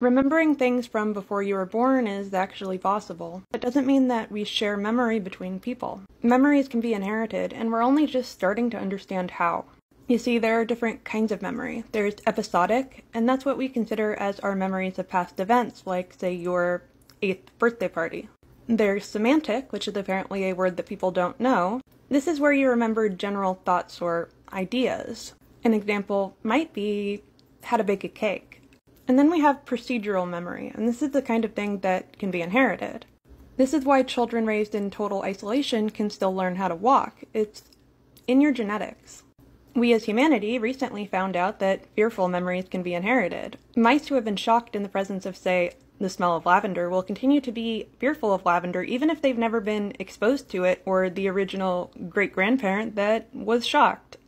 Remembering things from before you were born is actually possible. It doesn't mean that we share memory between people. Memories can be inherited, and we're only just starting to understand how. You see, there are different kinds of memory. There's episodic, and that's what we consider as our memories of past events, like, say, your eighth birthday party. There's semantic, which is apparently a word that people don't know. This is where you remember general thoughts or ideas. An example might be how to bake a cake. And then we have procedural memory, and this is the kind of thing that can be inherited. This is why children raised in total isolation can still learn how to walk. It's in your genetics. We as humanity recently found out that fearful memories can be inherited. Mice who have been shocked in the presence of, say, the smell of lavender will continue to be fearful of lavender even if they've never been exposed to it or the original great grandparent that was shocked.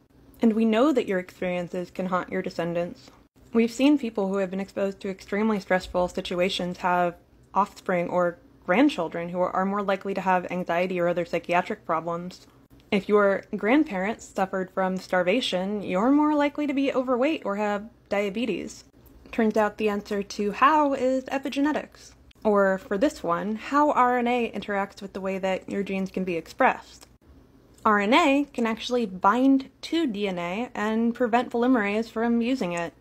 And we know that your experiences can haunt your descendants. We've seen people who have been exposed to extremely stressful situations have offspring or grandchildren who are more likely to have anxiety or other psychiatric problems. If your grandparents suffered from starvation, you're more likely to be overweight or have diabetes. Turns out the answer to how is epigenetics. Or for this one, how RNA interacts with the way that your genes can be expressed. RNA can actually bind to DNA and prevent polymerase from using it.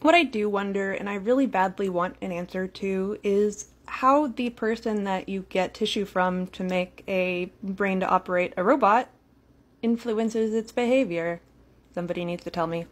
What I do wonder, and I really badly want an answer to, is how the person that you get tissue from to make a brain to operate a robot influences its behavior. Somebody needs to tell me.